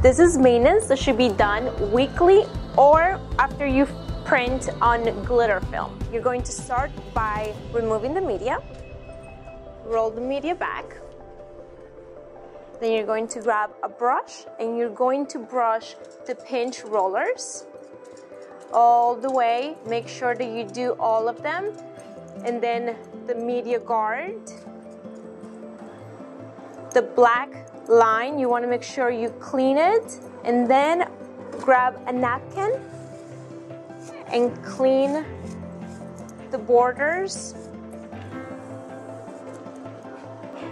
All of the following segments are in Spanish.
This is maintenance that should be done weekly or after you print on glitter film. You're going to start by removing the media, roll the media back, then you're going to grab a brush and you're going to brush the pinch rollers all the way. Make sure that you do all of them. And then the media guard, the black line, you want to make sure you clean it. And then grab a napkin and clean the borders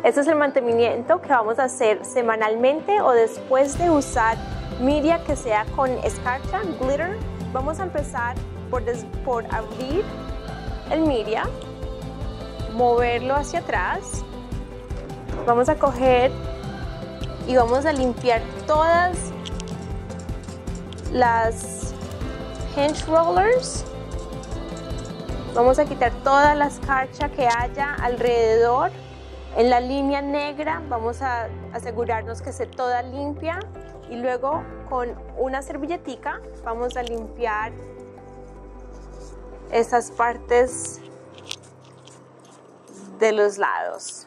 Este es el mantenimiento que vamos a hacer semanalmente o después de usar media que sea con escarcha, glitter. Vamos a empezar por, por abrir el media, moverlo hacia atrás. Vamos a coger y vamos a limpiar todas las hinge rollers. Vamos a quitar toda la escarcha que haya alrededor en la línea negra vamos a asegurarnos que esté toda limpia y luego con una servilletica vamos a limpiar esas partes de los lados.